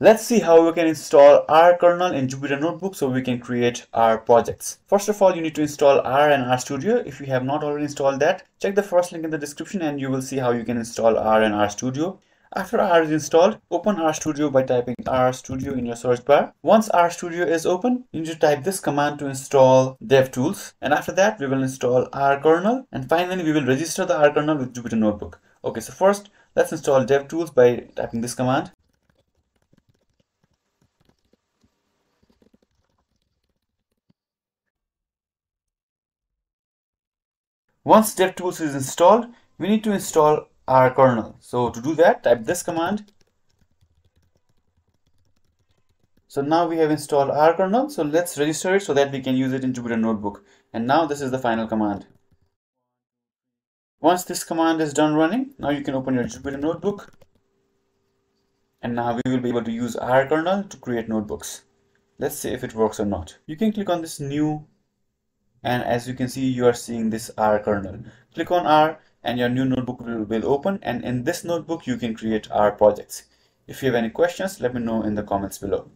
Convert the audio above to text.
Let's see how we can install R kernel in Jupyter Notebook so we can create our projects. First of all, you need to install R and RStudio. If you have not already installed that, check the first link in the description and you will see how you can install R and RStudio. After R is installed, open RStudio by typing RStudio in your search bar. Once RStudio is open, you need to type this command to install DevTools. And after that, we will install R kernel. And finally, we will register the R kernel with Jupyter Notebook. Okay, so first, let's install DevTools by typing this command. Once DevTools is installed, we need to install R kernel. So to do that, type this command. So now we have installed R kernel. So let's register it so that we can use it in Jupyter Notebook. And now this is the final command. Once this command is done running, now you can open your Jupyter Notebook. And now we will be able to use R kernel to create notebooks. Let's see if it works or not. You can click on this new and as you can see you are seeing this R kernel. Click on R and your new notebook will, will open and in this notebook you can create R projects. If you have any questions let me know in the comments below.